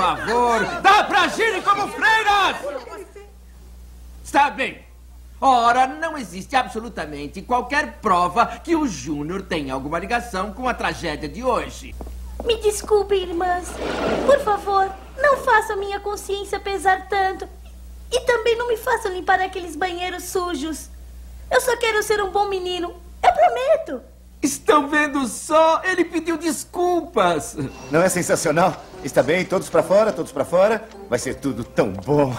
favor, dá pra agirem como freiras! Está bem. Ora, não existe absolutamente qualquer prova que o Júnior tenha alguma ligação com a tragédia de hoje. Me desculpem, irmãs. Por favor, não façam minha consciência pesar tanto. E também não me façam limpar aqueles banheiros sujos. Eu só quero ser um bom menino. Eu prometo. Estão vendo só? Ele pediu desculpas. Não é sensacional? Está bem, todos para fora, todos para fora. Vai ser tudo tão bom.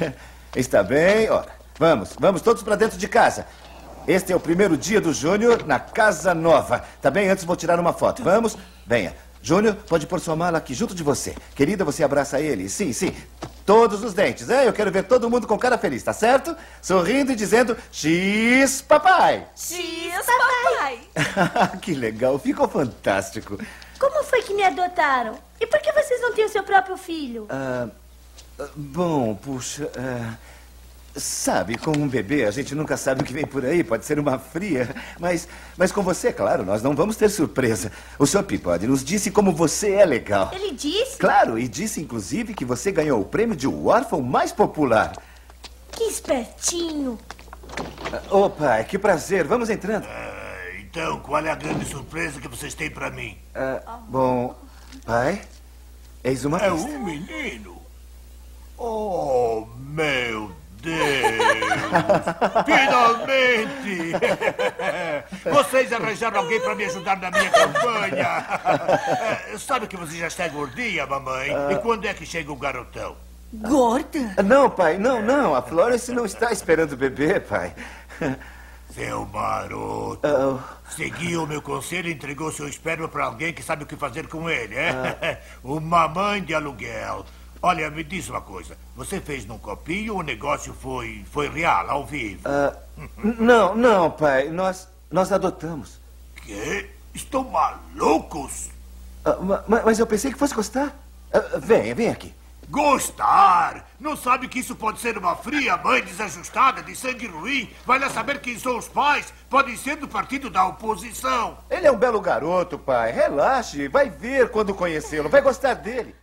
Está bem, ora. Vamos, vamos todos para dentro de casa. Este é o primeiro dia do Júnior na casa nova. Tá bem? Antes vou tirar uma foto. Vamos? Venha. Júnior, pode pôr sua mala aqui junto de você. Querida, você abraça ele. Sim, sim. Todos os dentes, é? Eu quero ver todo mundo com cara feliz, tá certo? Sorrindo e dizendo X papai. X papai. que legal, ficou fantástico. Como foi que me adotaram? E por que vocês não têm o seu próprio filho? Ah, bom, puxa. ah, sabe, com um bebê a gente nunca sabe o que vem por aí. Pode ser uma fria. Mas, mas com você, claro, nós não vamos ter surpresa. O Sr. Peabody nos disse como você é legal. Ele disse? Claro, e disse inclusive que você ganhou o prêmio de órfão mais popular. Que espertinho. Ah, Ô, pai, que prazer. Vamos entrando. Ah, então, qual é a grande surpresa que vocês têm pra mim? Ah, bom, pai, eis uma É pista. um menino. Oh, meu Deus! Finalmente! Vocês arranjaram alguém pra me ajudar na minha campanha. Eh, Sabe que você já está gordinha, mamãe? E quando é que chega o garotão? Gorda? Ah, Não, pai, não, não. A Florence não está esperando o bebê, pai. Seu maroto. Ah, Seguiu o meu conselho e entregou seu esperma para alguém que sabe o que fazer com ele, é? Uma mãe de aluguel. Olha, me diz uma coisa. Você fez num copinho ou o negócio foi, foi real, ao vivo? n- não, não, pai. Nós, nós adotamos. Quê? Estão malucos? Ah, ma- ma- mas eu pensei que fosse gostar. Venha, vem aqui. Gostar? Não sabe que isso pode ser uma fria mãe desajustada, de sangue ruim? Vai lá saber quem são os pais? Podem ser do partido da oposição. Ele é um belo garoto, pai. Relaxe. Vai ver quando conhecê-lo. Vai gostar dele.